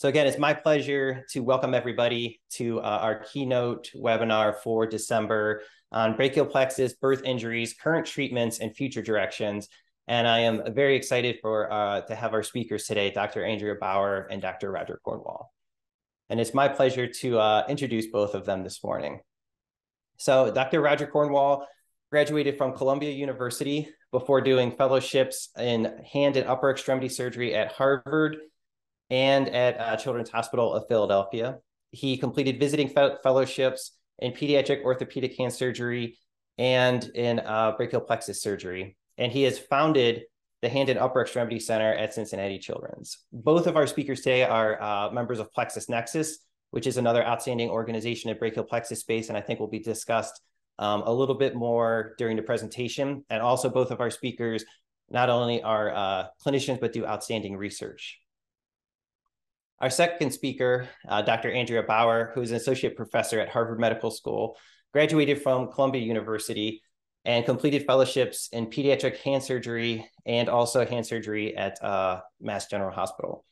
So again, it's my pleasure to welcome everybody to uh, our keynote webinar for December on brachial plexus, birth injuries, current treatments, and future directions. And I am very excited for uh, to have our speakers today, Dr. Andrea Bauer and Dr. Roger Cornwall. And it's my pleasure to uh, introduce both of them this morning. So Dr. Roger Cornwall graduated from Columbia University before doing fellowships in hand and upper extremity surgery at Harvard and at uh, Children's Hospital of Philadelphia. He completed visiting fe fellowships in pediatric orthopedic hand surgery and in uh, brachial plexus surgery. And he has founded the Hand and Upper Extremity Center at Cincinnati Children's. Both of our speakers today are uh, members of Plexus Nexus, which is another outstanding organization in brachial plexus space, and I think will be discussed um, a little bit more during the presentation. And also both of our speakers not only are uh, clinicians, but do outstanding research. Our second speaker, uh, Dr. Andrea Bauer, who is an associate professor at Harvard Medical School, graduated from Columbia University and completed fellowships in pediatric hand surgery and also hand surgery at uh, Mass General Hospital.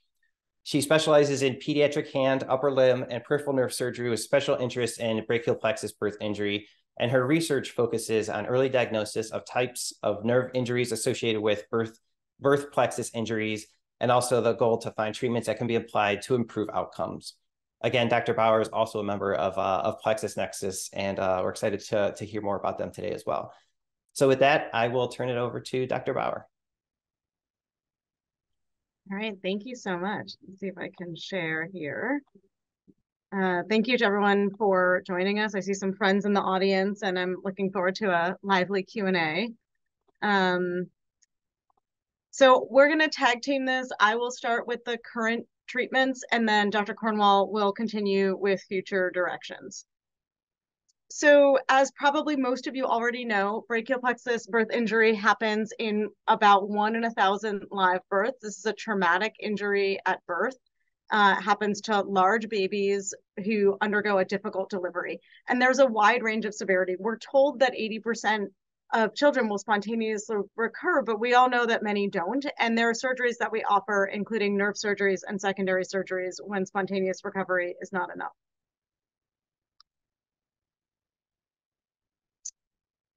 She specializes in pediatric hand, upper limb, and peripheral nerve surgery with special interest in brachial plexus birth injury. And her research focuses on early diagnosis of types of nerve injuries associated with birth, birth plexus injuries and also the goal to find treatments that can be applied to improve outcomes. Again, Dr. Bauer is also a member of, uh, of Plexus Nexus, and uh, we're excited to, to hear more about them today as well. So with that, I will turn it over to Dr. Bauer. All right, thank you so much. Let's see if I can share here. Uh, thank you to everyone for joining us. I see some friends in the audience, and I'm looking forward to a lively Q&A. Um, so we're going to tag team this. I will start with the current treatments, and then Dr. Cornwall will continue with future directions. So as probably most of you already know, brachial plexus birth injury happens in about one in a thousand live births. This is a traumatic injury at birth. Uh, happens to large babies who undergo a difficult delivery. And there's a wide range of severity. We're told that 80% of children will spontaneously recur, but we all know that many don't. And there are surgeries that we offer, including nerve surgeries and secondary surgeries when spontaneous recovery is not enough.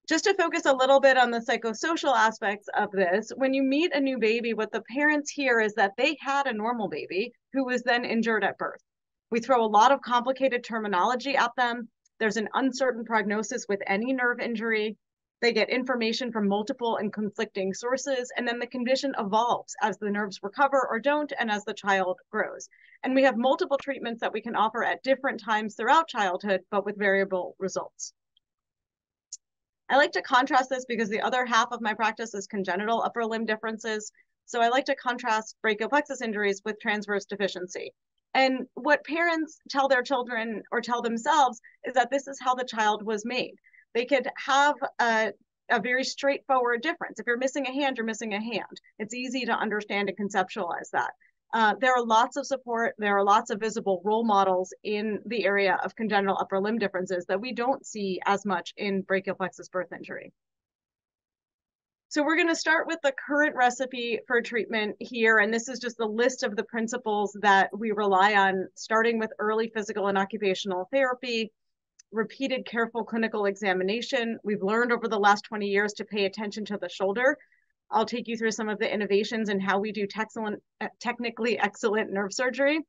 Just to focus a little bit on the psychosocial aspects of this, when you meet a new baby, what the parents hear is that they had a normal baby who was then injured at birth. We throw a lot of complicated terminology at them. There's an uncertain prognosis with any nerve injury. They get information from multiple and conflicting sources, and then the condition evolves as the nerves recover or don't, and as the child grows. And we have multiple treatments that we can offer at different times throughout childhood, but with variable results. I like to contrast this because the other half of my practice is congenital upper limb differences. So I like to contrast brachial plexus injuries with transverse deficiency. And what parents tell their children or tell themselves is that this is how the child was made they could have a, a very straightforward difference. If you're missing a hand, you're missing a hand. It's easy to understand and conceptualize that. Uh, there are lots of support. There are lots of visible role models in the area of congenital upper limb differences that we don't see as much in brachial plexus birth injury. So we're going to start with the current recipe for treatment here. And this is just the list of the principles that we rely on, starting with early physical and occupational therapy, repeated careful clinical examination. We've learned over the last 20 years to pay attention to the shoulder. I'll take you through some of the innovations and how we do uh, technically excellent nerve surgery.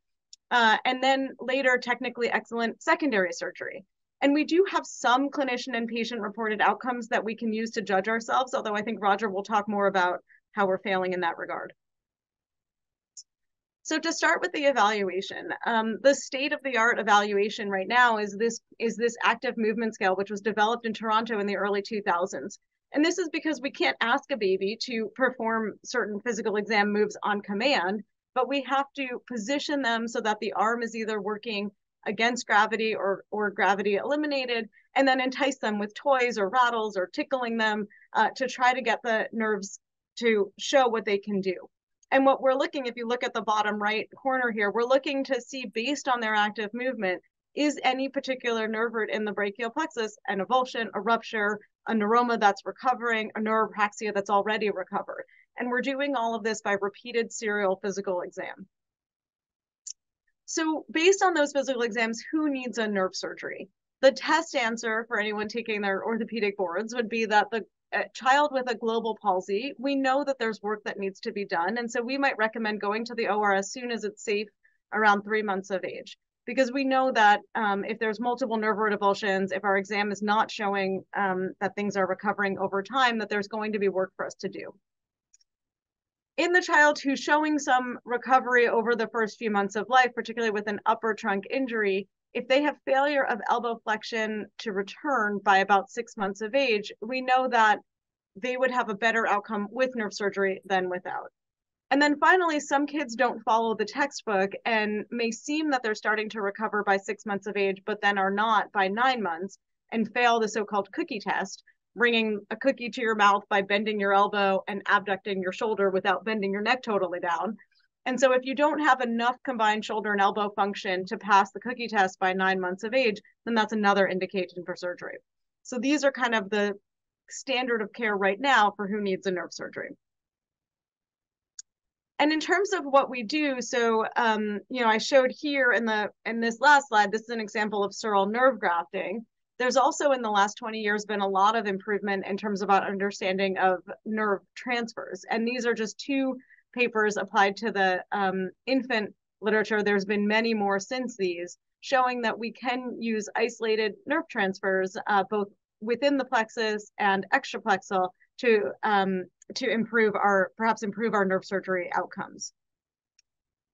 Uh, and then later, technically excellent secondary surgery. And we do have some clinician and patient reported outcomes that we can use to judge ourselves, although I think Roger will talk more about how we're failing in that regard. So to start with the evaluation, um, the state of the art evaluation right now is this is this active movement scale, which was developed in Toronto in the early 2000s. And this is because we can't ask a baby to perform certain physical exam moves on command, but we have to position them so that the arm is either working against gravity or, or gravity eliminated, and then entice them with toys or rattles or tickling them uh, to try to get the nerves to show what they can do. And what we're looking, if you look at the bottom right corner here, we're looking to see based on their active movement, is any particular nerve root in the brachial plexus an avulsion, a rupture, a neuroma that's recovering, a neuropraxia that's already recovered. And we're doing all of this by repeated serial physical exam. So based on those physical exams, who needs a nerve surgery? The test answer for anyone taking their orthopedic boards would be that the child with a global palsy, we know that there's work that needs to be done. And so we might recommend going to the OR as soon as it's safe around three months of age. Because we know that um, if there's multiple nerve root avulsions, if our exam is not showing um, that things are recovering over time, that there's going to be work for us to do. In the child who's showing some recovery over the first few months of life, particularly with an upper trunk injury, if they have failure of elbow flexion to return by about six months of age, we know that they would have a better outcome with nerve surgery than without. And then finally, some kids don't follow the textbook and may seem that they're starting to recover by six months of age, but then are not by nine months and fail the so called cookie test, bringing a cookie to your mouth by bending your elbow and abducting your shoulder without bending your neck totally down. And so if you don't have enough combined shoulder and elbow function to pass the cookie test by nine months of age, then that's another indication for surgery. So these are kind of the standard of care right now for who needs a nerve surgery. And in terms of what we do, so um, you know, I showed here in the in this last slide, this is an example of sural nerve grafting. There's also in the last 20 years been a lot of improvement in terms of our understanding of nerve transfers. And these are just two papers applied to the um, infant literature. There's been many more since these showing that we can use isolated nerve transfers uh, both within the plexus and extraplexal to um, to improve our perhaps improve our nerve surgery outcomes.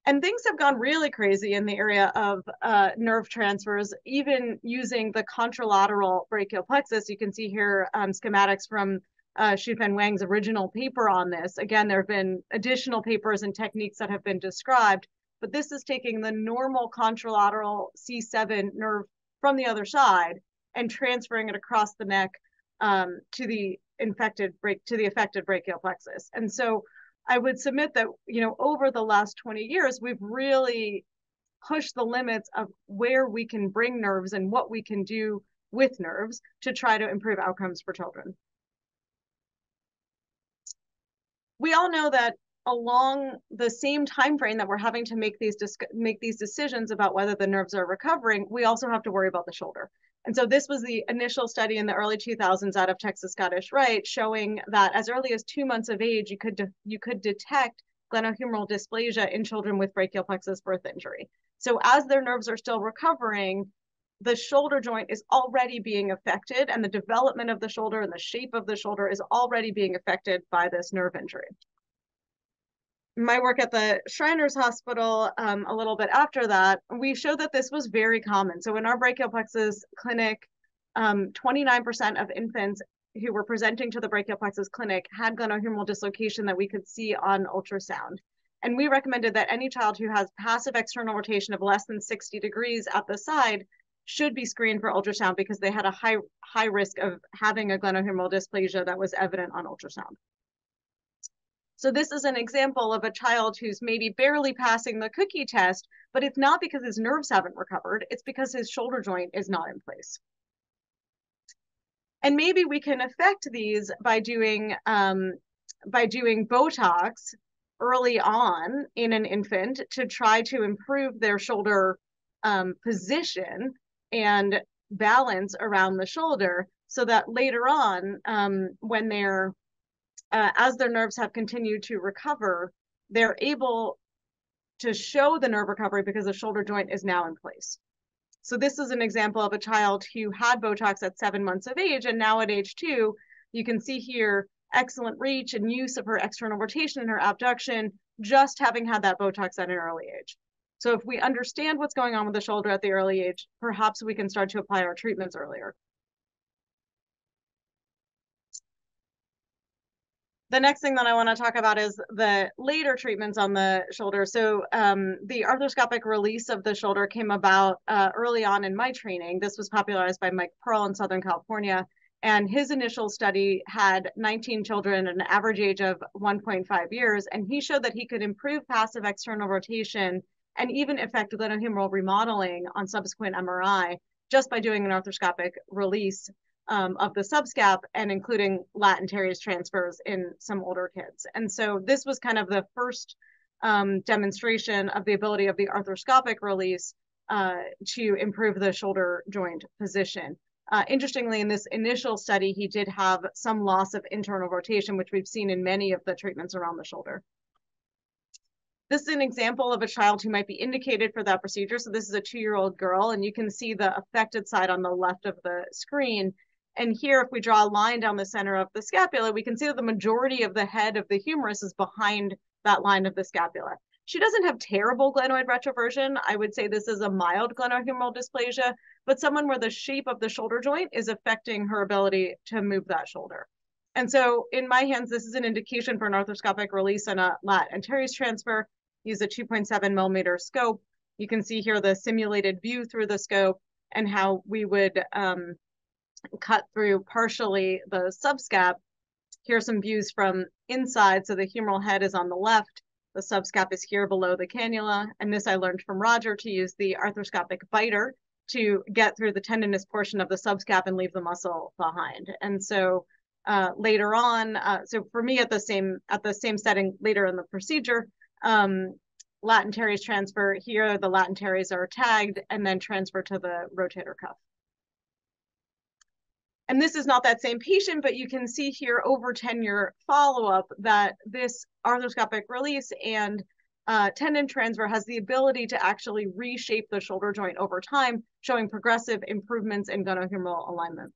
And things have gone really crazy in the area of uh, nerve transfers, even using the contralateral brachial plexus. You can see here um, schematics from uh, Wang's original paper on this. Again, there have been additional papers and techniques that have been described, but this is taking the normal contralateral C7 nerve from the other side and transferring it across the neck um, to the infected break to the affected brachial plexus. And so I would submit that you know over the last 20 years we've really pushed the limits of where we can bring nerves and what we can do with nerves to try to improve outcomes for children. We all know that along the same time frame that we're having to make these make these decisions about whether the nerves are recovering, we also have to worry about the shoulder. And so this was the initial study in the early 2000s out of Texas Scottish Rite showing that as early as two months of age, you could you could detect glenohumeral dysplasia in children with brachial plexus birth injury. So as their nerves are still recovering, the shoulder joint is already being affected and the development of the shoulder and the shape of the shoulder is already being affected by this nerve injury. My work at the Shriners Hospital um, a little bit after that, we showed that this was very common. So in our brachial plexus clinic, 29% um, of infants who were presenting to the brachial plexus clinic had glenohumeral dislocation that we could see on ultrasound. And we recommended that any child who has passive external rotation of less than 60 degrees at the side should be screened for ultrasound because they had a high high risk of having a glenohumeral dysplasia that was evident on ultrasound. So this is an example of a child who's maybe barely passing the cookie test, but it's not because his nerves haven't recovered, it's because his shoulder joint is not in place. And maybe we can affect these by doing um, by doing Botox early on in an infant to try to improve their shoulder um, position and balance around the shoulder so that later on um, when they're uh, as their nerves have continued to recover they're able to show the nerve recovery because the shoulder joint is now in place. So this is an example of a child who had botox at seven months of age and now at age two you can see here excellent reach and use of her external rotation and her abduction just having had that botox at an early age so if we understand what's going on with the shoulder at the early age, perhaps we can start to apply our treatments earlier. The next thing that I want to talk about is the later treatments on the shoulder. So um, the arthroscopic release of the shoulder came about uh, early on in my training. This was popularized by Mike Pearl in Southern California. And his initial study had 19 children, an average age of 1.5 years. And he showed that he could improve passive external rotation and even affect glenohumeral remodeling on subsequent MRI just by doing an arthroscopic release um, of the subscap and including latent teres transfers in some older kids. And so this was kind of the first um, demonstration of the ability of the arthroscopic release uh, to improve the shoulder joint position. Uh, interestingly, in this initial study, he did have some loss of internal rotation, which we've seen in many of the treatments around the shoulder. This is an example of a child who might be indicated for that procedure. So this is a two-year-old girl, and you can see the affected side on the left of the screen. And here, if we draw a line down the center of the scapula, we can see that the majority of the head of the humerus is behind that line of the scapula. She doesn't have terrible glenoid retroversion. I would say this is a mild glenohumeral dysplasia, but someone where the shape of the shoulder joint is affecting her ability to move that shoulder. And so in my hands, this is an indication for an arthroscopic release and a lat and teres transfer use a 2.7 millimeter scope. You can see here the simulated view through the scope and how we would um, cut through partially the subscap. Here are some views from inside. So the humeral head is on the left. The subscap is here below the cannula. And this I learned from Roger to use the arthroscopic biter to get through the tendinous portion of the subscap and leave the muscle behind. And so uh, later on, uh, so for me at the same at the same setting later in the procedure, um, lat teres transfer. Here, the lat and teres are tagged and then transfer to the rotator cuff. And this is not that same patient, but you can see here over 10 year follow-up that this arthroscopic release and uh, tendon transfer has the ability to actually reshape the shoulder joint over time, showing progressive improvements in glenohumeral alignment.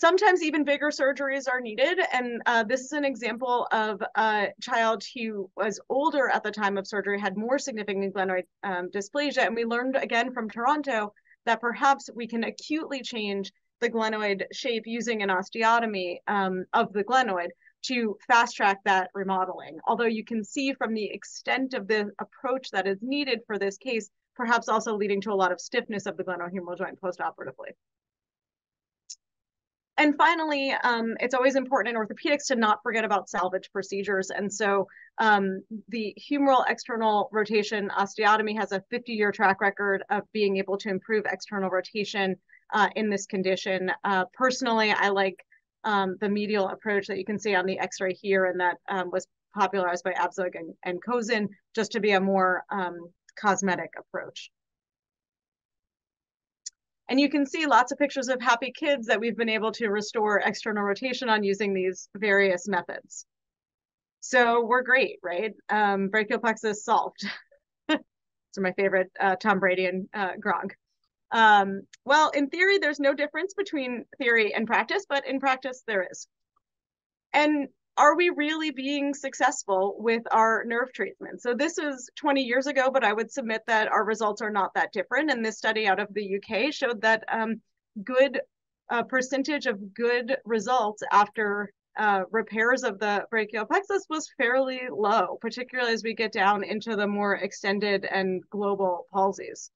Sometimes even bigger surgeries are needed. And uh, this is an example of a child who was older at the time of surgery, had more significant glenoid um, dysplasia. And we learned again from Toronto that perhaps we can acutely change the glenoid shape using an osteotomy um, of the glenoid to fast track that remodeling. Although you can see from the extent of the approach that is needed for this case, perhaps also leading to a lot of stiffness of the glenohumeral joint postoperatively. And finally, um, it's always important in orthopedics to not forget about salvage procedures. And so um, the humeral external rotation osteotomy has a 50 year track record of being able to improve external rotation uh, in this condition. Uh, personally, I like um, the medial approach that you can see on the x-ray here and that um, was popularized by Abzug and, and Kozin just to be a more um, cosmetic approach. And you can see lots of pictures of happy kids that we've been able to restore external rotation on using these various methods. So we're great, right? Um, brachial plexus solved. Are my favorite uh, Tom Brady and uh, Gronk. Um, well, in theory, there's no difference between theory and practice, but in practice, there is. And are we really being successful with our nerve treatment? So this was 20 years ago, but I would submit that our results are not that different. And this study out of the UK showed that um, good uh, percentage of good results after uh, repairs of the brachial plexus was fairly low, particularly as we get down into the more extended and global palsies.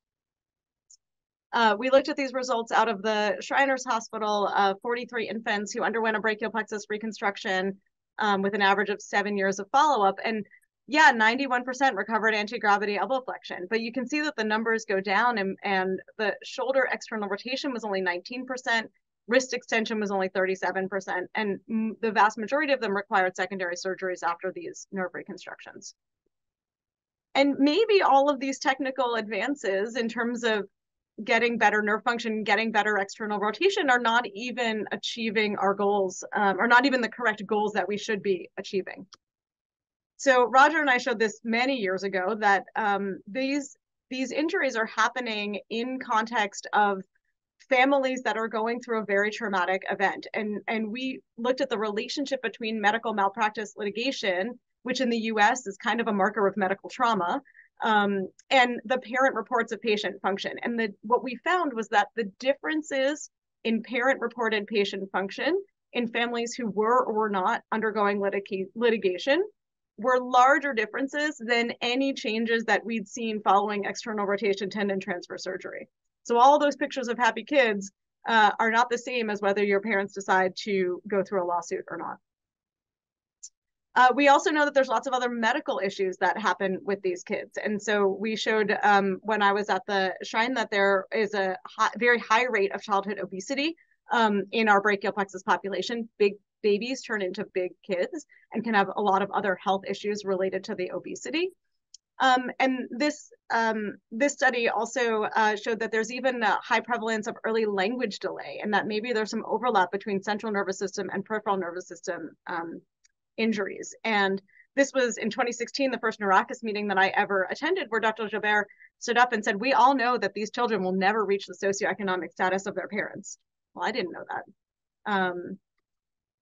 Uh, we looked at these results out of the Shriners Hospital, uh, 43 infants who underwent a brachial plexus reconstruction um, with an average of seven years of follow-up. And yeah, 91% recovered anti-gravity elbow flexion, but you can see that the numbers go down and, and the shoulder external rotation was only 19%, wrist extension was only 37%, and the vast majority of them required secondary surgeries after these nerve reconstructions. And maybe all of these technical advances in terms of getting better nerve function, getting better external rotation are not even achieving our goals, um, or not even the correct goals that we should be achieving. So Roger and I showed this many years ago that um, these these injuries are happening in context of families that are going through a very traumatic event, and and we looked at the relationship between medical malpractice litigation, which in the U.S. is kind of a marker of medical trauma, um, and the parent reports of patient function. And the, what we found was that the differences in parent reported patient function in families who were or were not undergoing litig litigation were larger differences than any changes that we'd seen following external rotation tendon transfer surgery. So all those pictures of happy kids uh, are not the same as whether your parents decide to go through a lawsuit or not. Uh, we also know that there's lots of other medical issues that happen with these kids. And so we showed um, when I was at the Shrine that there is a high, very high rate of childhood obesity um, in our brachial plexus population, big, babies turn into big kids and can have a lot of other health issues related to the obesity. Um, and this um, this study also uh, showed that there's even a high prevalence of early language delay, and that maybe there's some overlap between central nervous system and peripheral nervous system um, injuries. And this was in 2016, the first NEURACAS meeting that I ever attended, where Dr. Joubert stood up and said, "We all know that these children will never reach the socioeconomic status of their parents." Well, I didn't know that. Um,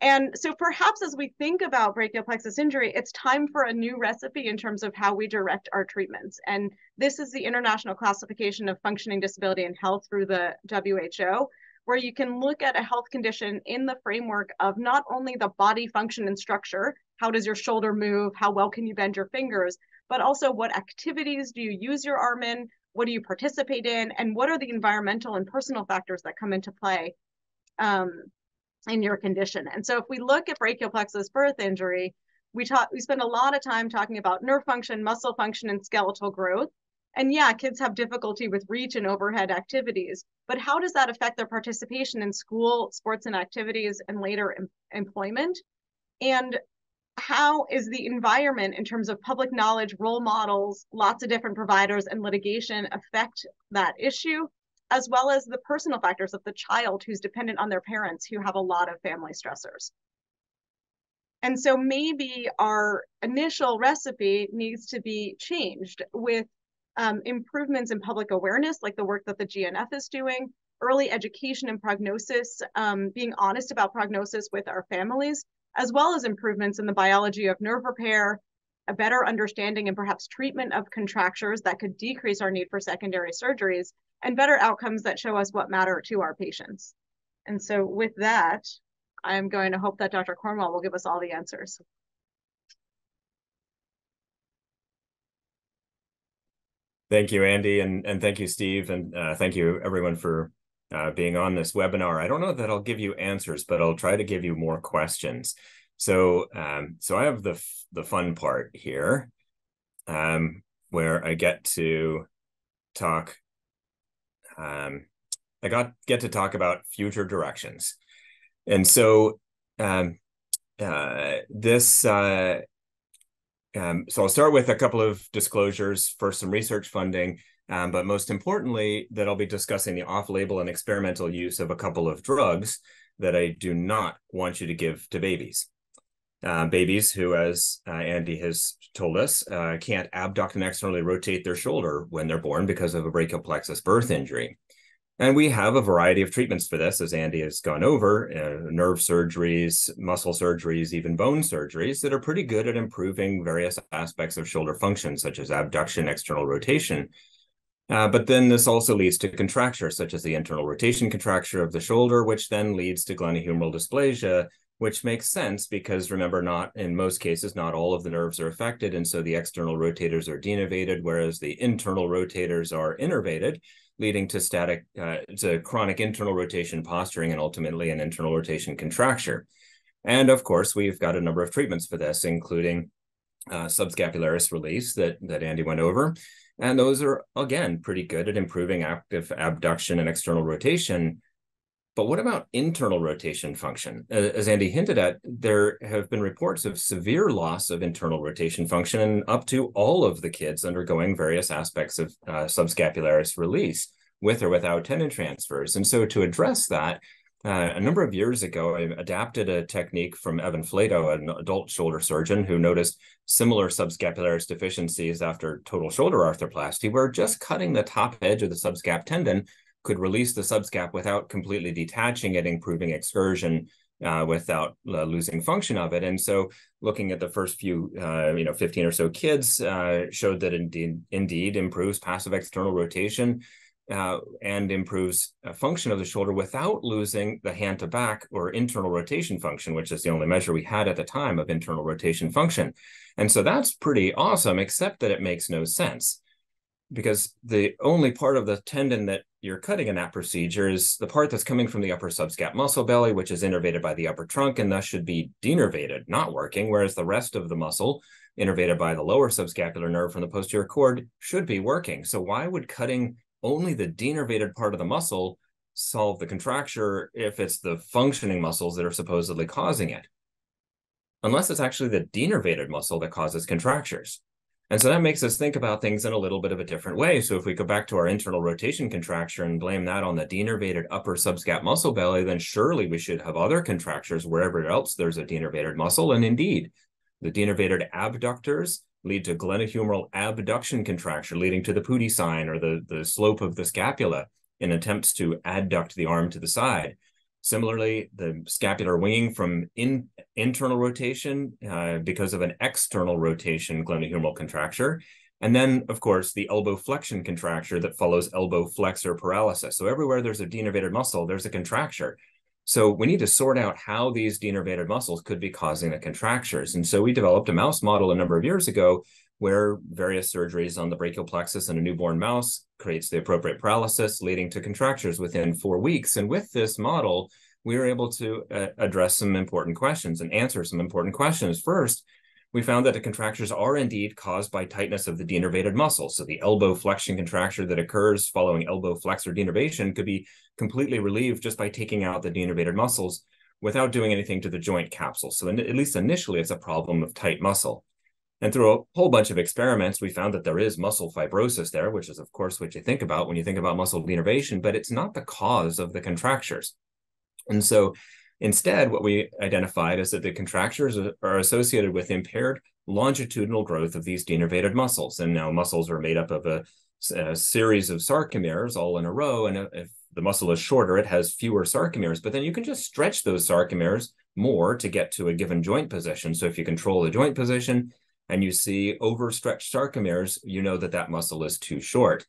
and so perhaps as we think about brachial plexus injury, it's time for a new recipe in terms of how we direct our treatments. And this is the International Classification of Functioning Disability and Health through the WHO, where you can look at a health condition in the framework of not only the body function and structure, how does your shoulder move, how well can you bend your fingers, but also what activities do you use your arm in, what do you participate in, and what are the environmental and personal factors that come into play um, in your condition. And so if we look at brachial plexus birth injury, we talk we spend a lot of time talking about nerve function, muscle function, and skeletal growth. And yeah, kids have difficulty with reach and overhead activities, but how does that affect their participation in school, sports and activities, and later em employment? And how is the environment in terms of public knowledge, role models, lots of different providers, and litigation affect that issue? as well as the personal factors of the child who's dependent on their parents who have a lot of family stressors. And so maybe our initial recipe needs to be changed with um, improvements in public awareness, like the work that the GNF is doing, early education and prognosis, um, being honest about prognosis with our families, as well as improvements in the biology of nerve repair, a better understanding and perhaps treatment of contractures that could decrease our need for secondary surgeries, and better outcomes that show us what matter to our patients. And so with that, I'm going to hope that Dr. Cornwall will give us all the answers. Thank you, Andy, and, and thank you, Steve, and uh, thank you everyone for uh, being on this webinar. I don't know that I'll give you answers, but I'll try to give you more questions. So, um, so I have the the fun part here, um, where I get to talk um, I got get to talk about future directions, and so um, uh, this. Um, so I'll start with a couple of disclosures for some research funding, um, but most importantly, that I'll be discussing the off-label and experimental use of a couple of drugs that I do not want you to give to babies. Uh, babies who, as uh, Andy has told us, uh, can't abduct and externally rotate their shoulder when they're born because of a brachial plexus birth injury. And we have a variety of treatments for this, as Andy has gone over uh, nerve surgeries, muscle surgeries, even bone surgeries that are pretty good at improving various aspects of shoulder function, such as abduction, external rotation. Uh, but then this also leads to contracture, such as the internal rotation contracture of the shoulder, which then leads to glenohumeral dysplasia, which makes sense because remember, not in most cases, not all of the nerves are affected. And so the external rotators are denervated, whereas the internal rotators are innervated, leading to static, uh, to chronic internal rotation posturing and ultimately an internal rotation contracture. And of course, we've got a number of treatments for this, including uh, subscapularis release that, that Andy went over. And those are, again, pretty good at improving active abduction and external rotation but what about internal rotation function? As Andy hinted at, there have been reports of severe loss of internal rotation function in up to all of the kids undergoing various aspects of uh, subscapularis release with or without tendon transfers. And so to address that, uh, a number of years ago, I adapted a technique from Evan Flatow, an adult shoulder surgeon who noticed similar subscapularis deficiencies after total shoulder arthroplasty, where just cutting the top edge of the subscap tendon could release the subscap without completely detaching it, improving excursion uh, without uh, losing function of it. And so, looking at the first few, uh, you know, 15 or so kids uh, showed that indeed, indeed improves passive external rotation uh, and improves function of the shoulder without losing the hand to back or internal rotation function, which is the only measure we had at the time of internal rotation function. And so that's pretty awesome, except that it makes no sense because the only part of the tendon that you're cutting in that procedure is the part that's coming from the upper subscap muscle belly, which is innervated by the upper trunk and thus should be denervated, not working, whereas the rest of the muscle, innervated by the lower subscapular nerve from the posterior cord, should be working. So why would cutting only the denervated part of the muscle solve the contracture if it's the functioning muscles that are supposedly causing it, unless it's actually the denervated muscle that causes contractures. And so that makes us think about things in a little bit of a different way. So if we go back to our internal rotation contracture and blame that on the denervated upper subscap muscle belly, then surely we should have other contractures wherever else there's a denervated muscle. And indeed, the denervated abductors lead to glenohumeral abduction contracture, leading to the Putti sign or the, the slope of the scapula in attempts to adduct the arm to the side. Similarly, the scapular winging from in, internal rotation uh, because of an external rotation glenohumeral contracture. And then, of course, the elbow flexion contracture that follows elbow flexor paralysis. So everywhere there's a denervated muscle, there's a contracture. So we need to sort out how these denervated muscles could be causing the contractures. And so we developed a mouse model a number of years ago where various surgeries on the brachial plexus in a newborn mouse creates the appropriate paralysis, leading to contractures within four weeks. And with this model, we were able to uh, address some important questions and answer some important questions. First, we found that the contractures are indeed caused by tightness of the denervated muscle. So the elbow flexion contracture that occurs following elbow flexor denervation could be completely relieved just by taking out the denervated muscles without doing anything to the joint capsule. So at least initially, it's a problem of tight muscle. And through a whole bunch of experiments, we found that there is muscle fibrosis there, which is, of course, what you think about when you think about muscle denervation, but it's not the cause of the contractures. And so instead, what we identified is that the contractures are associated with impaired longitudinal growth of these denervated muscles. And now muscles are made up of a, a series of sarcomeres all in a row. And if the muscle is shorter, it has fewer sarcomeres, but then you can just stretch those sarcomeres more to get to a given joint position. So if you control the joint position, and you see overstretched sarcomeres, you know that that muscle is too short.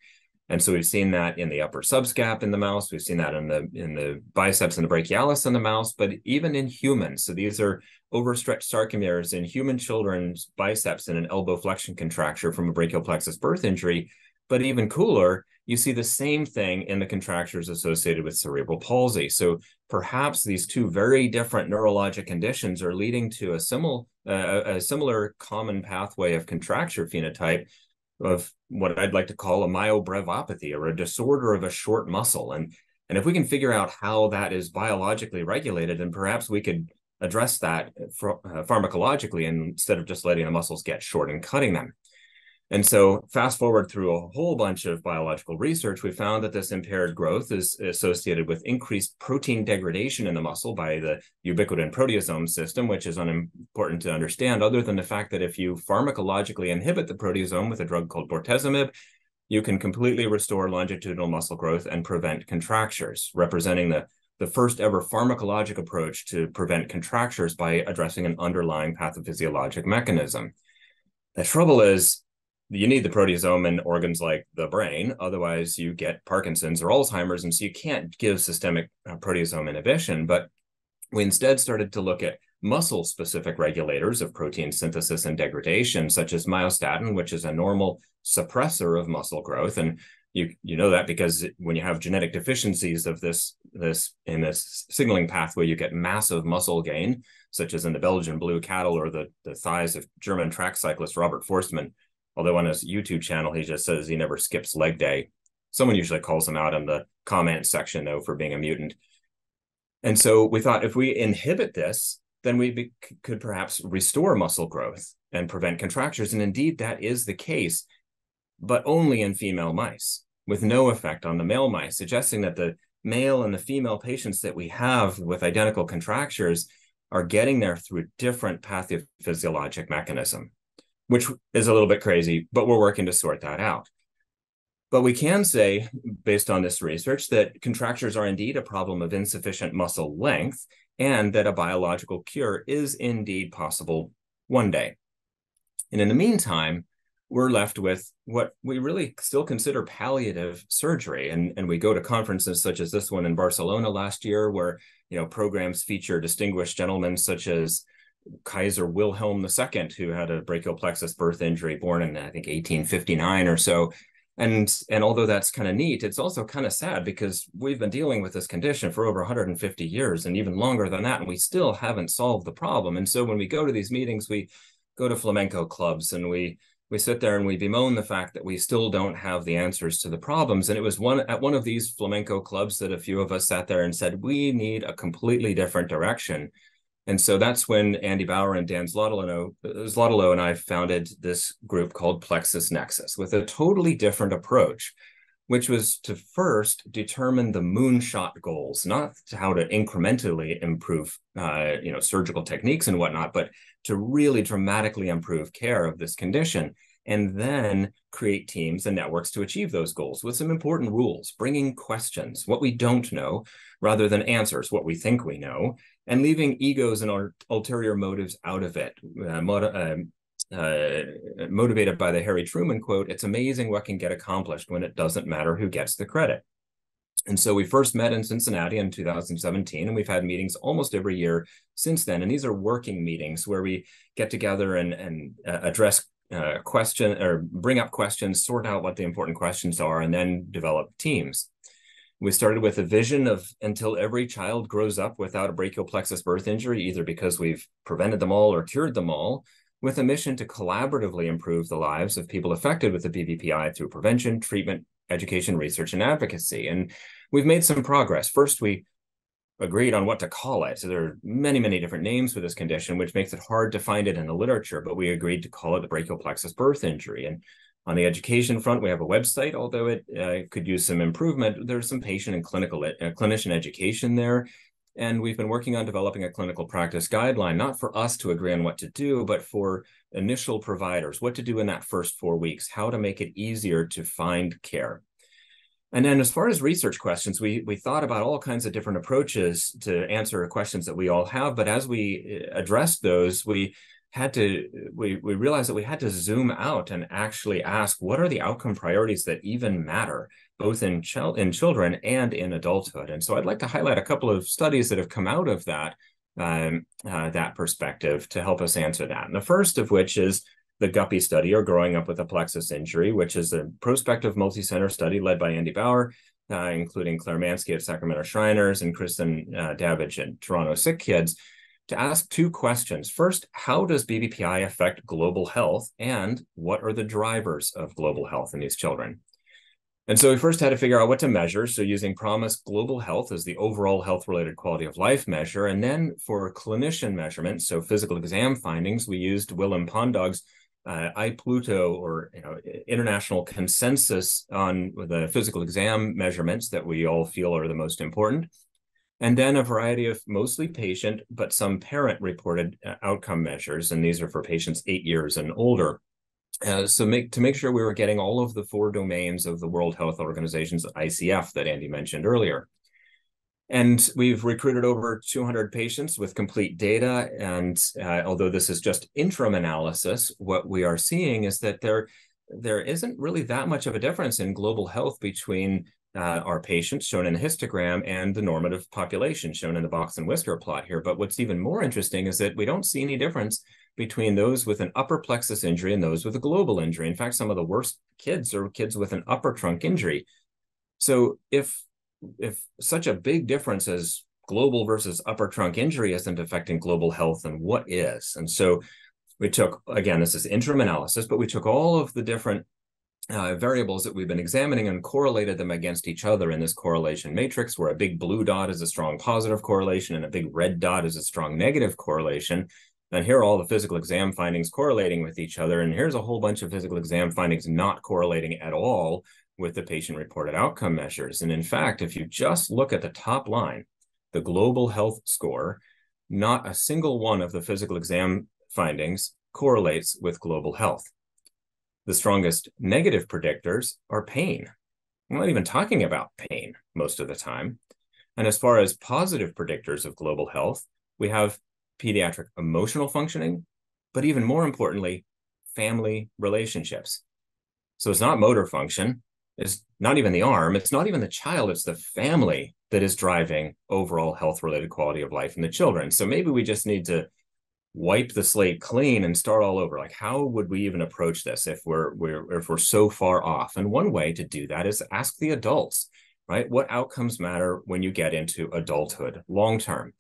And so we've seen that in the upper subscap in the mouse. We've seen that in the in the biceps and the brachialis in the mouse, but even in humans. So these are overstretched sarcomeres in human children's biceps in an elbow flexion contracture from a brachial plexus birth injury. But even cooler, you see the same thing in the contractures associated with cerebral palsy. So perhaps these two very different neurologic conditions are leading to a similar uh, a similar common pathway of contracture phenotype of what I'd like to call a myobrevopathy or a disorder of a short muscle. And and if we can figure out how that is biologically regulated, and perhaps we could address that uh, pharmacologically instead of just letting the muscles get short and cutting them. And so, fast forward through a whole bunch of biological research, we found that this impaired growth is associated with increased protein degradation in the muscle by the ubiquitin proteasome system, which is unimportant to understand, other than the fact that if you pharmacologically inhibit the proteasome with a drug called bortezomib, you can completely restore longitudinal muscle growth and prevent contractures, representing the the first ever pharmacologic approach to prevent contractures by addressing an underlying pathophysiologic mechanism. The trouble is, you need the proteasome in organs like the brain. Otherwise, you get Parkinson's or Alzheimer's. And so you can't give systemic uh, proteasome inhibition. But we instead started to look at muscle specific regulators of protein synthesis and degradation, such as myostatin, which is a normal suppressor of muscle growth. And you, you know that because when you have genetic deficiencies of this this in this signaling pathway, you get massive muscle gain, such as in the Belgian blue cattle or the, the thighs of German track cyclist Robert Förstemann Although on his YouTube channel, he just says he never skips leg day. Someone usually calls him out in the comment section, though, for being a mutant. And so we thought if we inhibit this, then we be, could perhaps restore muscle growth and prevent contractures. And indeed, that is the case, but only in female mice with no effect on the male mice, suggesting that the male and the female patients that we have with identical contractures are getting there through a different pathophysiologic mechanism which is a little bit crazy, but we're working to sort that out. But we can say, based on this research, that contractures are indeed a problem of insufficient muscle length and that a biological cure is indeed possible one day. And in the meantime, we're left with what we really still consider palliative surgery. And, and we go to conferences such as this one in Barcelona last year, where you know programs feature distinguished gentlemen such as Kaiser Wilhelm II, who had a brachial plexus birth injury, born in I think 1859 or so. And and although that's kind of neat, it's also kind of sad because we've been dealing with this condition for over 150 years and even longer than that, and we still haven't solved the problem. And so when we go to these meetings, we go to flamenco clubs and we we sit there and we bemoan the fact that we still don't have the answers to the problems. And it was one at one of these flamenco clubs that a few of us sat there and said, we need a completely different direction. And so that's when Andy Bauer and Dan Zlotolow and I founded this group called Plexus Nexus with a totally different approach, which was to first determine the moonshot goals, not how to incrementally improve, uh, you know, surgical techniques and whatnot, but to really dramatically improve care of this condition and then create teams and networks to achieve those goals with some important rules, bringing questions, what we don't know, rather than answers, what we think we know, and leaving egos and our ulterior motives out of it. Uh, uh, uh, motivated by the Harry Truman quote, it's amazing what can get accomplished when it doesn't matter who gets the credit. And so we first met in Cincinnati in 2017, and we've had meetings almost every year since then. And these are working meetings where we get together and, and uh, address uh, question or bring up questions, sort out what the important questions are, and then develop teams. We started with a vision of until every child grows up without a brachial plexus birth injury, either because we've prevented them all or cured them all, with a mission to collaboratively improve the lives of people affected with the BPBI through prevention, treatment, education, research, and advocacy. And we've made some progress. First, we agreed on what to call it. So there are many, many different names for this condition, which makes it hard to find it in the literature, but we agreed to call it the brachial plexus birth injury. And on the education front, we have a website, although it uh, could use some improvement. There's some patient and clinical uh, clinician education there. And we've been working on developing a clinical practice guideline, not for us to agree on what to do, but for initial providers, what to do in that first four weeks, how to make it easier to find care. And then as far as research questions, we we thought about all kinds of different approaches to answer questions that we all have. But as we uh, addressed those, we had to we we realized that we had to zoom out and actually ask what are the outcome priorities that even matter both in, ch- in children and in adulthood. And so I'd like to highlight a couple of studies that have come out of that, um, uh, that perspective to help us answer that. And the first of which is the Guppy study, or Growing Up with a Plexus Injury, which is a prospective multi-center study led by Andy Bauer, uh, including Claire Manske at Sacramento Shriners and Kristen uh, Davidge at Toronto Sick Kids, to ask two questions. First, how does BPBI affect global health? And what are the drivers of global health in these children? And so we first had to figure out what to measure. So using PROMIS Global Health as the overall health related quality of life measure. And then for clinician measurements, so physical exam findings, we used Willem Pondaag's uh, iPluto or you know international consensus on the physical exam measurements that we all feel are the most important. And then a variety of mostly patient, but some parent reported uh, outcome measures. And these are for patients eight years and older. Uh, so make to make sure we were getting all of the four domains of the World Health Organization's ICF that Andy mentioned earlier. And we've recruited over 200 patients with complete data. And uh, although this is just interim analysis, what we are seeing is that there, there isn't really that much of a difference in global health between uh, our patients shown in the histogram and the normative population shown in the box and whisker plot here. But what's even more interesting is that we don't see any difference between those with an upper plexus injury and those with a global injury. In fact, some of the worst kids are kids with an upper trunk injury. So if if such a big difference as global versus upper trunk injury isn't affecting global health, then what is? And so we took again, this is interim analysis, but we took all of the different uh, variables that we've been examining and correlated them against each other in this correlation matrix, where a big blue dot is a strong positive correlation and a big red dot is a strong negative correlation. And here are all the physical exam findings correlating with each other. And here's a whole bunch of physical exam findings not correlating at all with the patient reported outcome measures. And in fact, if you just look at the top line, the global health score, not a single one of the physical exam findings correlates with global health. The strongest negative predictors are pain. I'm not even talking about pain most of the time. And as far as positive predictors of global health, we have pediatric emotional functioning, but even more importantly, family relationships. So it's not motor function, it's not even the arm, it's not even the child, it's the family that is driving overall health related quality of life in the children. So maybe we just need to wipe the slate clean and start all over. Like how would we even approach this if we're we're if we're so far off? And one way to do that is ask the adults, right? What outcomes matter when you get into adulthood long term?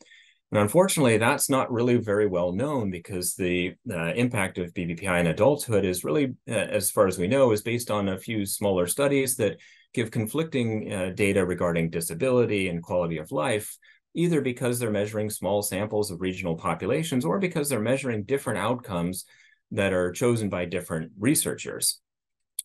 And unfortunately, that's not really very well known because the uh, impact of BPBI in adulthood is really, uh, as far as we know, is based on a few smaller studies that give conflicting uh, data regarding disability and quality of life, either because they're measuring small samples of regional populations or because they're measuring different outcomes that are chosen by different researchers.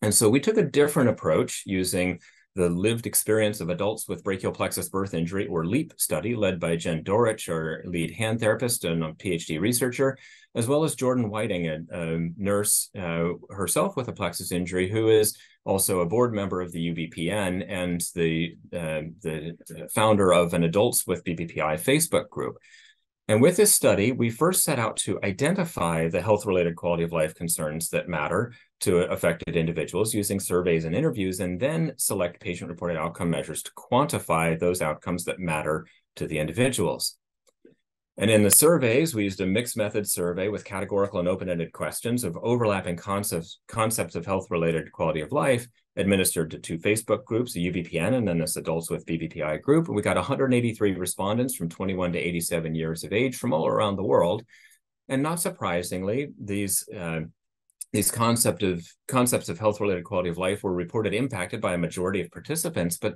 And so we took a different approach using the lived experience of adults with brachial plexus birth injury, or LEAP study, led by Jen Dorich, our lead hand therapist and a PhD researcher, as well as Jordan Whiting, a, a nurse uh, herself with a plexus injury, who is also a board member of the UBPN and the, uh, the founder of an Adults with BPBI Facebook group. And with this study, we first set out to identify the health related quality of life concerns that matter to affected individuals using surveys and interviews, and then select patient reported outcome measures to quantify those outcomes that matter to the individuals. And in the surveys, we used a mixed method survey with categorical and open-ended questions of overlapping concepts, concepts of health-related quality of life administered to two Facebook groups, a UBPN and then this Adults with BPBI group. And we got 183 respondents from 21 to 87 years of age from all around the world. And not surprisingly, these uh, these concept of concepts of health-related quality of life were reported impacted by a majority of participants, but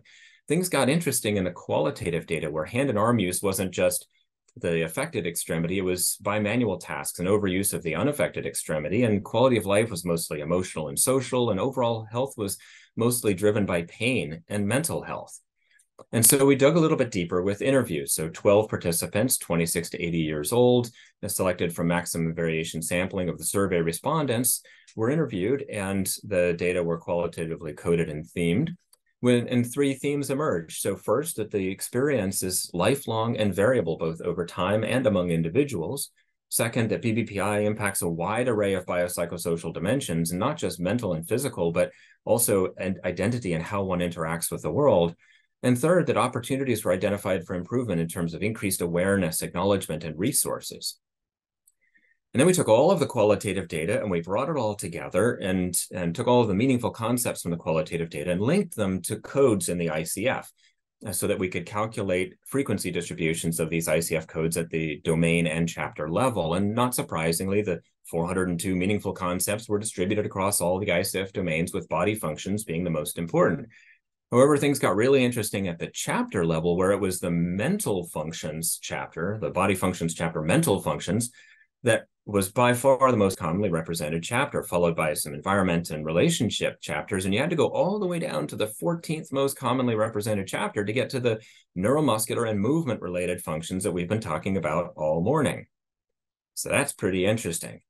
things got interesting in the qualitative data where hand and arm use wasn't just the affected extremity, it was by manual tasks and overuse of the unaffected extremity. And quality of life was mostly emotional and social, and overall health was mostly driven by pain and mental health. And so we dug a little bit deeper with interviews. So 12 participants, 26 to 80 years old, uh, selected from maximum variation sampling of the survey respondents, were interviewed, and the data were qualitatively coded and themed when and three themes emerge. So first, that the experience is lifelong and variable both over time and among individuals. Second, that BPBI impacts a wide array of biopsychosocial dimensions, not just mental and physical, but also an identity and how one interacts with the world. And third, that opportunities were identified for improvement in terms of increased awareness, acknowledgement, and resources. And then we took all of the qualitative data and we brought it all together and, and took all of the meaningful concepts from the qualitative data and linked them to codes in the ICF uh, so that we could calculate frequency distributions of these ICF codes at the domain and chapter level. And not surprisingly, the 402 meaningful concepts were distributed across all the ICF domains, with body functions being the most important. However, things got really interesting at the chapter level, where it was the mental functions chapter, the body functions chapter, mental functions, that was by far the most commonly represented chapter, followed by some environment and relationship chapters. And you had to go all the way down to the 14th most commonly represented chapter to get to the neuromuscular and movement related functions that we've been talking about all morning. So that's pretty interesting.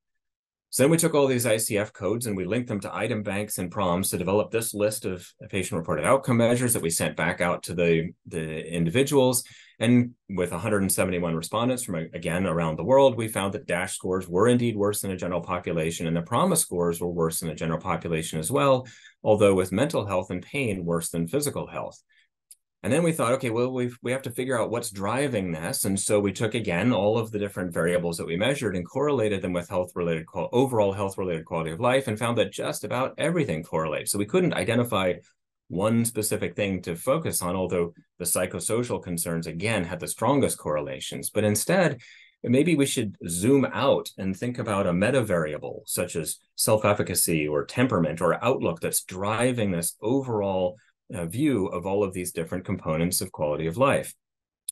So then we took all these ICF codes and we linked them to item banks and PROMs to develop this list of patient reported outcome measures that we sent back out to the, the individuals. And with 171 respondents from, again, around the world, we found that DASH scores were indeed worse than the general population and the PROMIS scores were worse than the general population as well, although with mental health and pain worse than physical health. And then we thought, okay, well, we we have to figure out what's driving this. And so we took again all of the different variables that we measured and correlated them with health related overall health related quality of life and found that just about everything correlates. So we couldn't identify one specific thing to focus on, although the psychosocial concerns again had the strongest correlations. But instead, maybe we should zoom out and think about a meta variable such as self efficacy or temperament or outlook that's driving this overall uh, view of all of these different components of quality of life.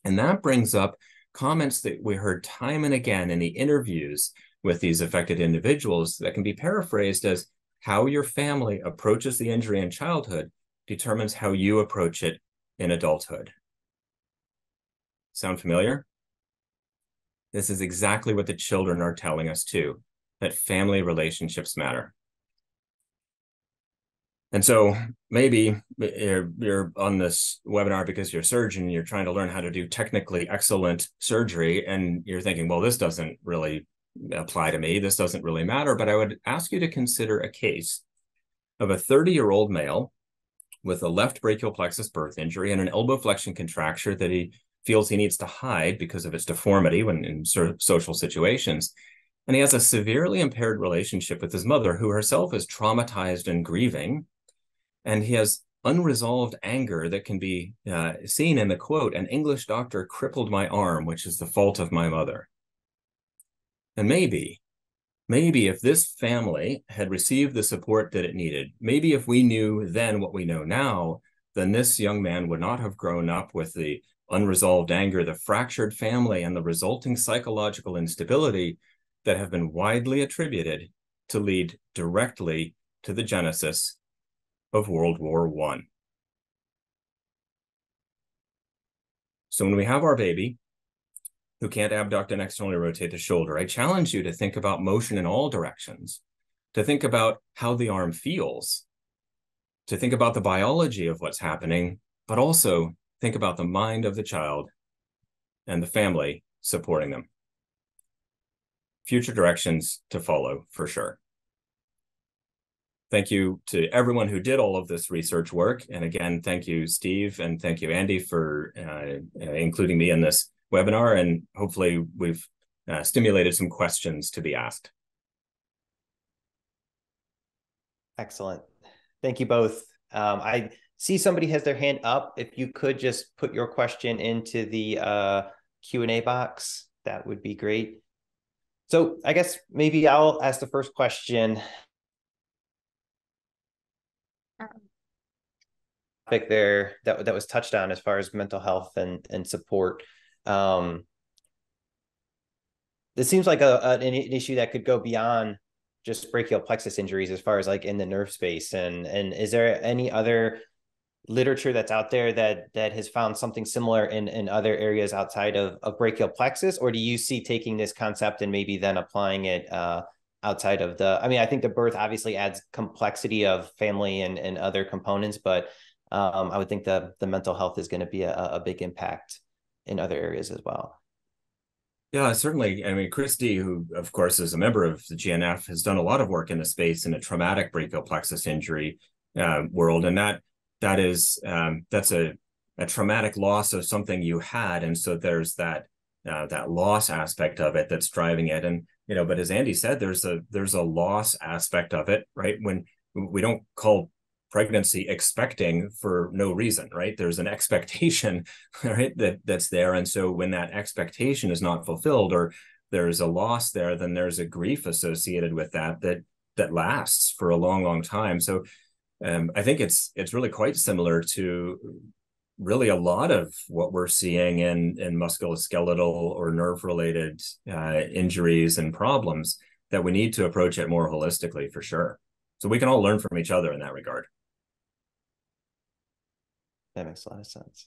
And that brings up comments that we heard time and again in the interviews with these affected individuals that can be paraphrased as how your family approaches the injury in childhood determines how you approach it in adulthood. Sound familiar? This is exactly what the children are telling us too, that family relationships matter. And so maybe you're, you're on this webinar because you're a surgeon, you're trying to learn how to do technically excellent surgery, and you're thinking, well, this doesn't really apply to me. This doesn't really matter. But I would ask you to consider a case of a 30 year old male with a left brachial plexus birth injury and an elbow flexion contracture that he feels he needs to hide because of its deformity when in social situations. And he has a severely impaired relationship with his mother, who herself is traumatized and grieving and he has unresolved anger that can be uh, seen in the quote an English doctor crippled my arm, which is the fault of my mother. And maybe, maybe if this family had received the support that it needed, maybe if we knew then what we know now, then this young man would not have grown up with the unresolved anger, the fractured family, and the resulting psychological instability that have been widely attributed to lead directly to the genesis of World War One. So when we have our baby who can't abduct and externally rotate the shoulder, I challenge you to think about motion in all directions, to think about how the arm feels, to think about the biology of what's happening, but also think about the mind of the child and the family supporting them. Future directions to follow for sure. Thank you to everyone who did all of this research work. And again, thank you, Steve, and thank you, Andy, for uh, uh, including me in this webinar. And hopefully we've uh, stimulated some questions to be asked. Excellent. Thank you both. Um, I see somebody has their hand up. If you could just put your question into the uh, Q&A box, that would be great. So I guess maybe I'll ask the first question. Topic there that that was touched on as far as mental health and and support. Um, this seems like a, a an issue that could go beyond just brachial plexus injuries as far as like in the nerve space and and is there any other literature that's out there that that has found something similar in in other areas outside of, of brachial plexus or do you see taking this concept and maybe then applying it uh, outside of the i mean i think the birth obviously adds complexity of family and and other components but um, i would think the the mental health is going to be a, a big impact in other areas as well yeah, certainly. I mean, Christy, who of course is a member of the GNF, has done a lot of work in the space in a traumatic brachial plexus injury uh, world, and that that is um, that's a a traumatic loss of something you had, and so there's that uh, that loss aspect of it that's driving it, and you know. But as Andy said, there's a there's a loss aspect of it, right? When we don't call pregnancy expecting for no reason right? There's an expectation right that that's there. And so when that expectation is not fulfilled or there's a loss there then there's a grief associated with that that that lasts for a long long time. So um, i think it's it's really quite similar to really a lot of what we're seeing in in musculoskeletal or nerve related uh, injuries and problems that we need to approach it more holistically for sure. So we can all learn from each other in that regard that makes a lot of sense.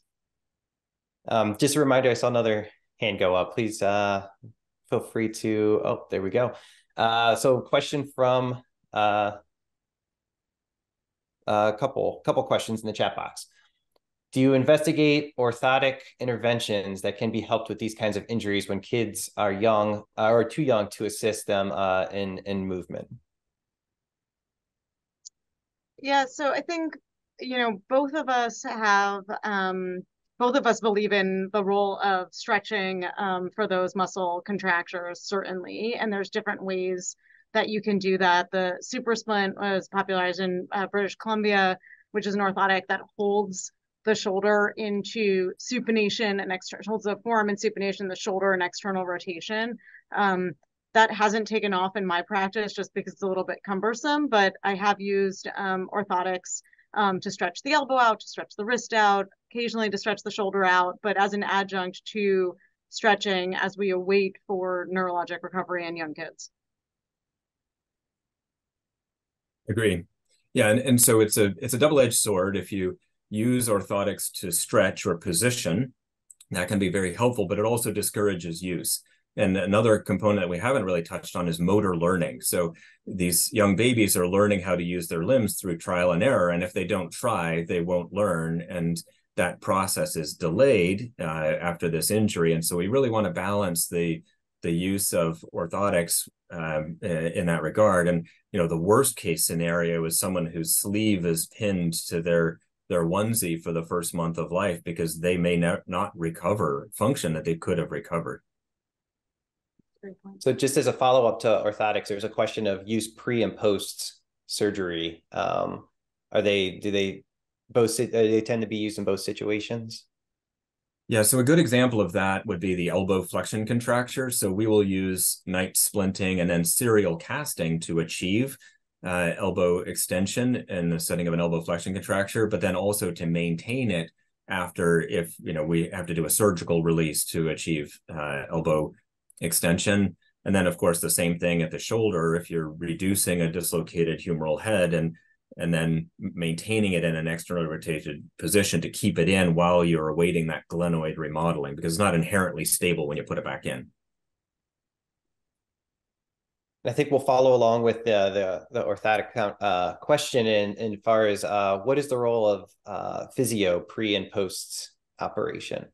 Um, just a reminder, I saw another hand go up. Please uh, feel free to, oh, there we go. Uh, so question from uh, a couple, couple questions in the chat box. Do you investigate orthotic interventions that can be helped with these kinds of injuries when kids are young uh, or too young to assist them uh, in, in movement? Yeah, so I think you know, both of us have, um, both of us believe in the role of stretching um, for those muscle contractures, certainly. And there's different ways that you can do that. The super splint was popularized in uh, British Columbia, which is an orthotic that holds the shoulder into supination and external holds the forearm in supination, the shoulder and external rotation. Um, that hasn't taken off in my practice just because it's a little bit cumbersome, but I have used um, orthotics um, to stretch the elbow out, to stretch the wrist out, occasionally to stretch the shoulder out, but as an adjunct to stretching as we await for neurologic recovery in young kids. Agree. Yeah, and, and so it's a it's a double-edged sword. If you use orthotics to stretch or position, that can be very helpful, but it also discourages use. And another component that we haven't really touched on is motor learning. So these young babies are learning how to use their limbs through trial and error. And if they don't try, they won't learn. And that process is delayed uh, after this injury. And so we really want to balance the the use of orthotics um, in that regard. And you know, the worst case scenario is someone whose sleeve is pinned to their their onesie for the first month of life because they may not, not recover function that they could have recovered. So just as a follow up to orthotics, there's a question of use pre and post surgery. Um, are they do they both they tend to be used in both situations? Yeah, so a good example of that would be the elbow flexion contracture. So we will use night splinting and then serial casting to achieve uh, elbow extension in the setting of an elbow flexion contracture, but then also to maintain it after if you know we have to do a surgical release to achieve uh, elbow extension. And then of course the same thing at the shoulder if you're reducing a dislocated humeral head and and then maintaining it in an externally rotated position to keep it in while you're awaiting that glenoid remodeling because it's not inherently stable when you put it back in. I think we'll follow along with the the, the orthotic uh, question in in far as uh, what is the role of uh, physio pre and post operation.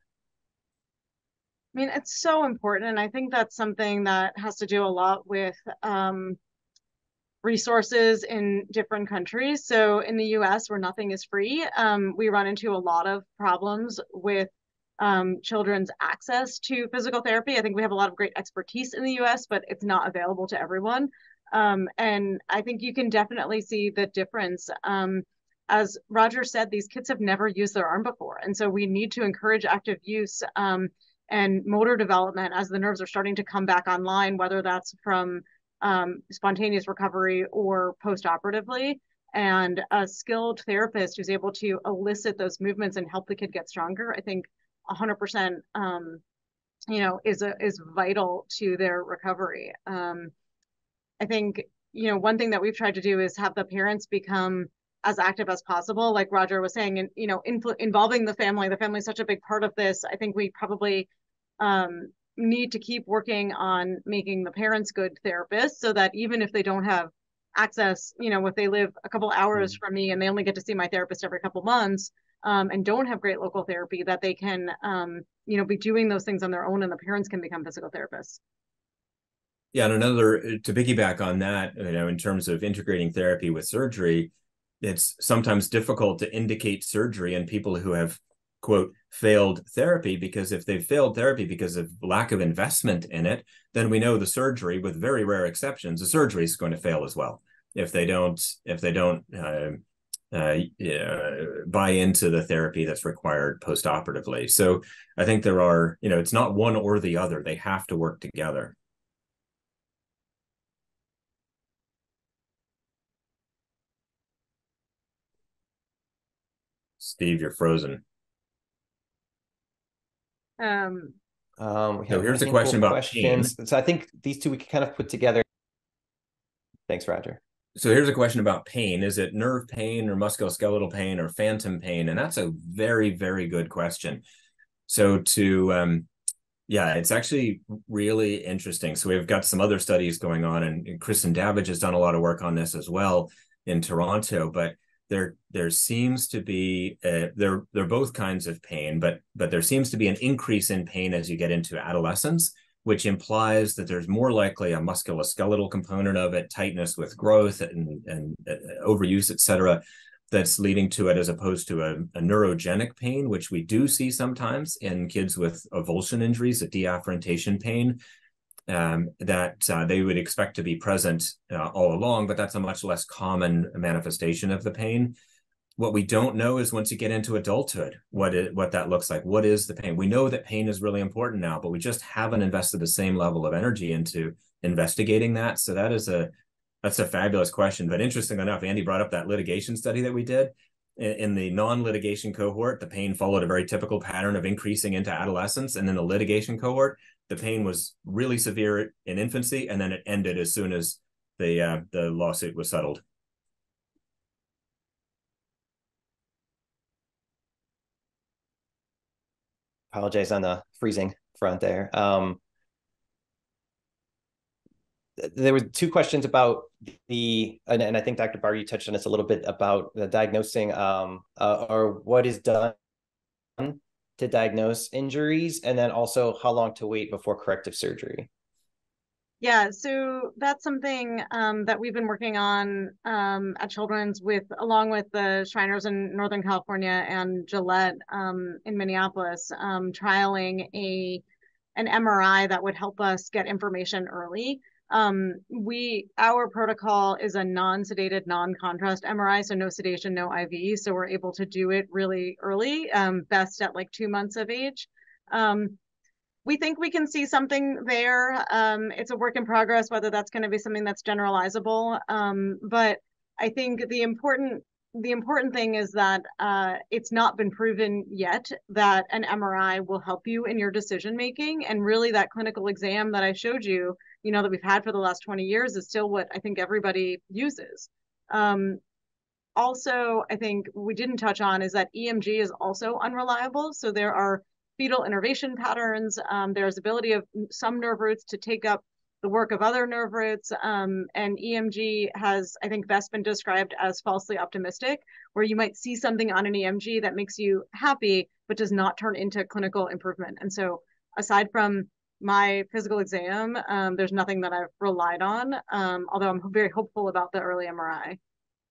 I mean, it's so important, and I think that's something that has to do a lot with um, resources in different countries. So in the US, where nothing is free, um, we run into a lot of problems with um, children's access to physical therapy. I think we have a lot of great expertise in the US, but it's not available to everyone. Um, and I think you can definitely see the difference. Um, as Roger said, these kids have never used their arm before. And so we need to encourage active use um, and motor development as the nerves are starting to come back online, whether that's from um, spontaneous recovery or post-operatively. And a skilled therapist who's able to elicit those movements and help the kid get stronger i think 100% um, you know is a, is vital to their recovery. Um, i think you know one thing that we've tried to do is have the parents become as active as possible like roger was saying and you know influ- involving the family the family is such a big part of this i think we probably um, need to keep working on making the parents good therapists so that even if they don't have access, you know, if they live a couple hours mm-hmm. from me and they only get to see my therapist every couple months um, and don't have great local therapy, that they can, um, you know, be doing those things on their own and the parents can become physical therapists. Yeah, and another to piggyback on that, you know, in terms of integrating therapy with surgery, it's sometimes difficult to indicate surgery in people who have quote failed therapy because if they've failed therapy because of lack of investment in it then we know the surgery with very rare exceptions the surgery is going to fail as well. If they don't if they don't uh, uh, buy into the therapy that's required post-operatively. So i think there are you know it's not one or the other. They have to work together steve you're frozen um, um, so here's a question about questions. Pain. So I think these two we can kind of put together. Thanks, Roger. So here's a question about pain. Is it nerve pain or musculoskeletal pain or phantom pain? And that's a very, very good question. So to um, yeah, it's actually really interesting. So we've got some other studies going on, and, and Kristen Davidge has done a lot of work on this as well in Toronto. But there there seems to be a, they're they're both kinds of pain, but but there seems to be an increase in pain as you get into adolescence, which implies that there's more likely a musculoskeletal component of it, tightness with growth and and uh, overuse, et cetera, that's leading to it as opposed to a, a, neurogenic pain, which we do see sometimes in kids with avulsion injuries, a deafferentation pain, um, that uh, they would expect to be present uh, all along, but that's a much less common manifestation of the pain. What we don't know is once you get into adulthood, what it, what that looks like. What is the pain? We know that pain is really important now, but we just haven't invested the same level of energy into investigating that. So that is a that's a fabulous question. But interesting enough, Andy brought up that litigation study that we did. In, in the non-litigation cohort, the pain followed a very typical pattern of increasing into adolescence, and in the litigation cohort, the pain was really severe in infancy, and then it ended as soon as the uh, the lawsuit was settled. Apologize on the freezing front there. Um, there were two questions about the, and, and I think Dr. Bauer, you touched on this a little bit about the diagnosing um, uh, or what is done to diagnose injuries and then also how long to wait before corrective surgery? Yeah so that's something um, that we've been working on um, at children's with along with the shriners in northern california and gillette um, in minneapolis um, trialing a an mri that would help us get information early Um, we our protocol is a non-sedated, non-contrast MRI, so no sedation, no IV. So we're able to do it really early, um, best at like two months of age. Um, we think we can see something there. Um, it's a work in progress, whether that's going to be something that's generalizable. Um, but I think the important the important thing is that uh, it's not been proven yet that an MRI will help you in your decision making, and really that clinical exam that I showed you, you know, that we've had for the last 20 years is still what I think everybody uses. Um, also, I think we didn't touch on is that EMG is also unreliable. So there are fetal innervation patterns. Um, there's ability of some nerve roots to take up the work of other nerve roots. Um, and EMG has, I think, best been described as falsely optimistic, where you might see something on an EMG that makes you happy, but does not turn into clinical improvement. And so, aside from my physical exam, um, there's nothing that I've relied on, um, although I'm very hopeful about the early MRI.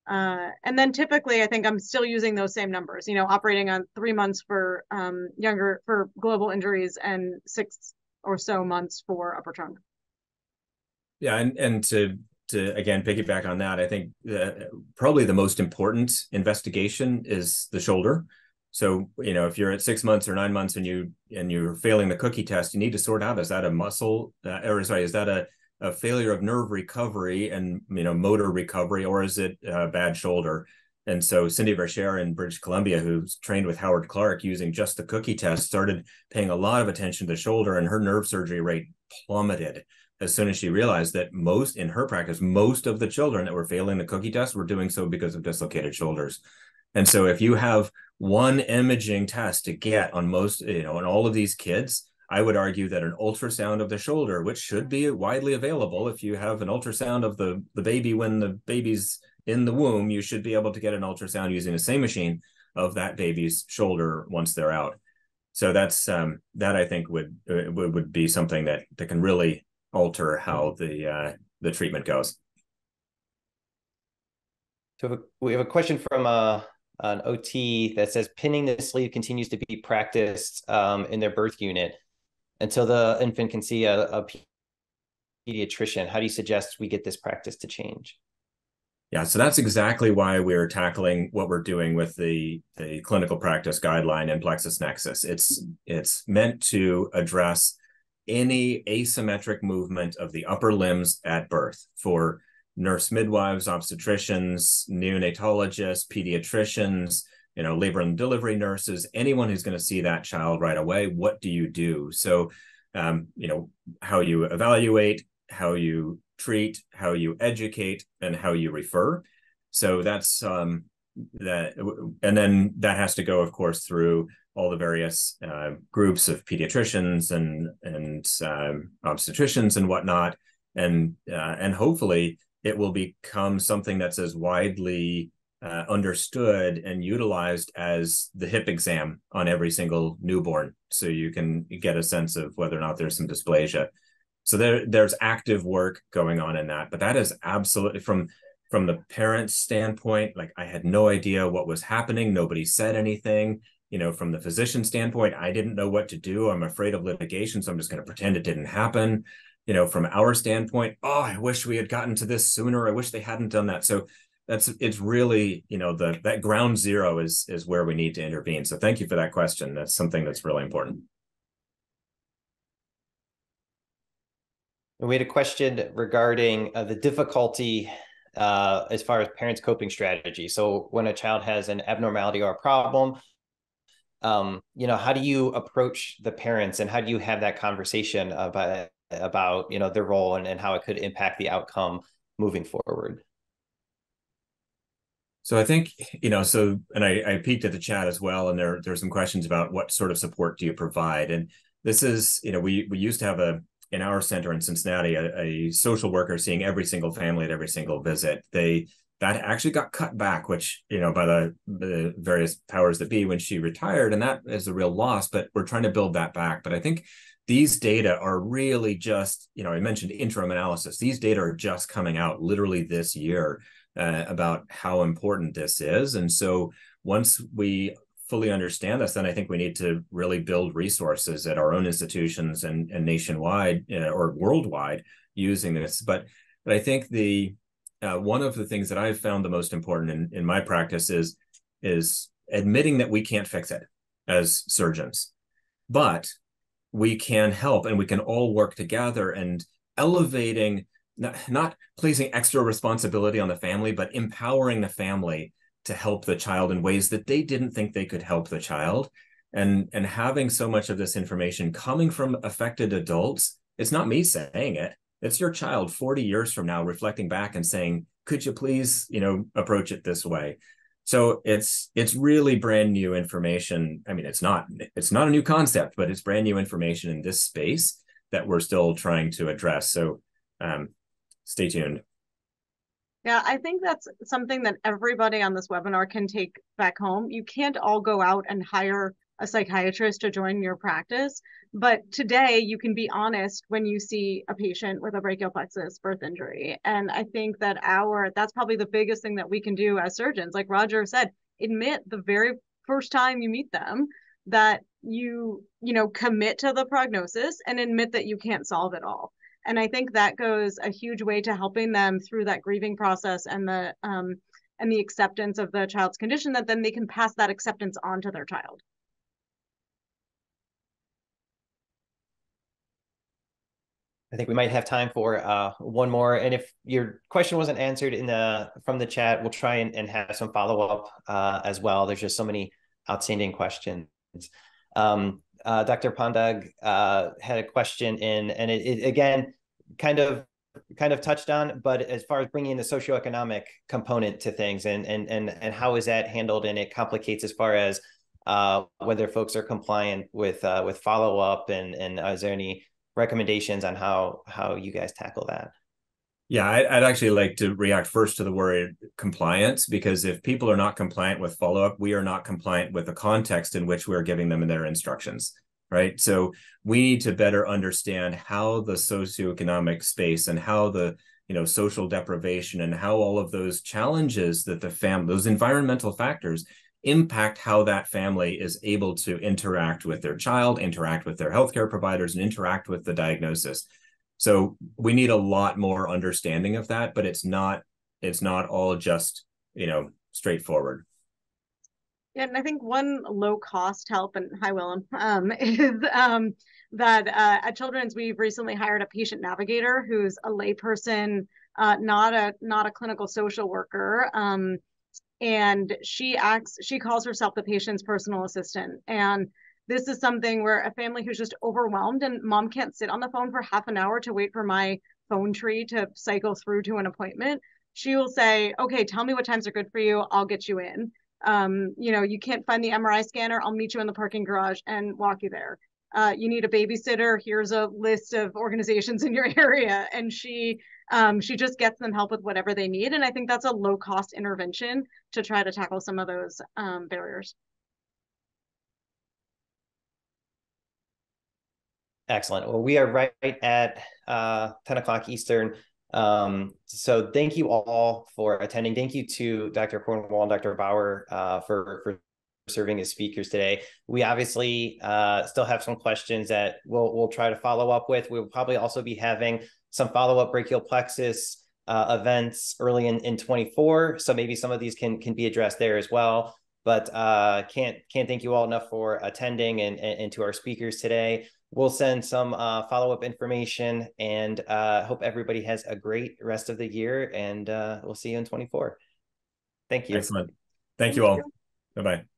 Uh, and then typically, I think I'm still using those same numbers, you know, operating on three months for um, younger, for global injuries and six or so months for upper trunk. Yeah. And, and to, to again, piggyback on that, I think probably the most important investigation is the shoulder. So, you know, if you're at six months or nine months and you, and you're failing the cookie test, you need to sort out, is that a muscle, uh, or sorry, is that a, a failure of nerve recovery and you know motor recovery, or is it a bad shoulder? And so Cindy Verchere in British Columbia, who's trained with Howard Clarke using just the cookie test, started paying a lot of attention to the shoulder, and her nerve surgery rate plummeted as soon as she realized that most in her practice, most of the children that were failing the cookie test were doing so because of dislocated shoulders. And so if you have one imaging test to get on most, you know, on all of these kids, I would argue that an ultrasound of the shoulder, which should be widely available, if you have an ultrasound of the, the baby when the baby's in the womb, you should be able to get an ultrasound using the same machine of that baby's shoulder once they're out. So that's um, that I think would, uh, would would be something that that can really alter how the uh, the treatment goes. So we have a question from uh, an OT that says pinning the sleeve continues to be practiced um, in their birth unit until the infant can see a, a pediatrician? How do you suggest we get this practice to change? Yeah, so that's exactly why we're tackling what we're doing with the the clinical practice guideline in Plexus Nexus. It's it's meant to address any asymmetric movement of the upper limbs at birth for nurse midwives, obstetricians, neonatologists, pediatricians, you know labor and delivery nurses anyone who's going to see that child right away what do you do? So um, you know how you evaluate how you treat how you educate and how you refer. So that's um that and then that has to go of course through all the various uh, groups of pediatricians and and um, obstetricians and whatnot. And uh, and hopefully it will become something that's as widely uh, understood and utilized as the hip exam on every single newborn. So you can get a sense of whether or not there's some dysplasia. So there there's active work going on in that but that is absolutely from from the parents standpoint like i had no idea what was happening. Nobody said anything you know from the physician standpoint i didn't know what to do. I'm afraid of litigation so i'm just going to pretend it didn't happen. You know from our standpoint oh i wish we had gotten to this sooner. I wish they hadn't done that. So that's it's really you know the that ground zero is is where we need to intervene. So thank you for that question. That's something that's really important. We had a question regarding uh, the difficulty uh, as far as parents coping strategy. So when a child has an abnormality or a problem um, you know how do you approach the parents and how do you have that conversation about about you know their role and, and how it could impact the outcome moving forward so I think you know, so and I, I peeked at the chat as well, and there there's some questions about what sort of support do you provide, and this is you know we we used to have a in our center in Cincinnati a, a social worker seeing every single family at every single visit. They that actually got cut back, which you know by the, the various powers that be when she retired, and that is a real loss. But we're trying to build that back. But I think these data are really just you know I mentioned interim analysis. These data are just coming out literally this year uh, about how important this is. And so once we fully understand this, then I think we need to really build resources at our own institutions and, and nationwide uh, or worldwide using this. But but I think the uh, one of the things that I've found the most important in, in my practice is is admitting that we can't fix it as surgeons, but we can help and we can all work together and elevating not, not placing extra responsibility on the family, but empowering the family to help the child in ways that they didn't think they could help the child. And, and having so much of this information coming from affected adults, it's not me saying it. It's your child 40 years from now reflecting back and saying, could you please, you know, approach it this way? So it's it's really brand new information. I mean, it's not it's not a new concept, but it's brand new information in this space that we're still trying to address. So um, stay tuned. Yeah, I think that's something that everybody on this webinar can take back home. You can't all go out and hire a psychiatrist to join your practice, but today you can be honest when you see a patient with a brachial plexus birth injury. And I think that our that's probably the biggest thing that we can do as surgeons. Like Roger said, admit the very first time you meet them that you, you know, commit to the prognosis and admit that you can't solve it all and i think that goes a huge way to helping them through that grieving process and the um, and the acceptance of the child's condition that then they can pass that acceptance on to their child I think we might have time for uh, one more. And if your question wasn't answered in the from the chat, we'll try and, and have some follow up uh, as well. There's just so many outstanding questions. Um, uh, Dr. Pondaag uh, had a question in, and it, it, again kind of kind of touched on, but as far as bringing the socioeconomic component to things and and and and how is that handled and it complicates as far as uh, whether folks are compliant with uh, with follow up and and is there any recommendations on how how you guys tackle that? Yeah, I'd, actually like to react first to the word compliance because if people are not compliant with follow up, we are not compliant with the context in which we're giving them their instructions right? So we need to better understand how the socioeconomic space and how the you know social deprivation and how all of those challenges that the family those environmental factors impact how that family is able to interact with their child interact with their healthcare providers and interact with the diagnosis. So we need a lot more understanding of that but it's not it's not all just you know straightforward. Yeah, and I think one low cost help, and hi Willem, um, is um, that uh, at Children's we've recently hired a patient navigator who's a layperson, uh, not a not a clinical social worker, um, and she acts she calls herself the patient's personal assistant. And this is something where a family who's just overwhelmed and mom can't sit on the phone for half an hour to wait for my phone tree to cycle through to an appointment. She will say, "Okay, tell me what times are good for you. I'll get you in." um, you know, you can't find the MRI scanner, I'll meet you in the parking garage and walk you there. Uh, you need a babysitter, here's a list of organizations in your area. And she um, she just gets them help with whatever they need. And I think that's a low cost intervention to try to tackle some of those um, barriers. Excellent. Well, we are right at uh, 10 o'clock Eastern. Um, so thank you all for attending. Thank you to Dr. Cornwall and Dr. Bauer uh, for, for serving as speakers today. We obviously uh, still have some questions that we'll, we'll try to follow up with. We'll probably also be having some follow-up brachial plexus uh, events early in, in 24. So maybe some of these can, can be addressed there as well. But uh, can't can't thank you all enough for attending and, and, and to our speakers today we'll send some uh, follow-up information and uh, hope everybody has a great rest of the year and uh, we'll see you in 24 thank you excellent thank you all bye-bye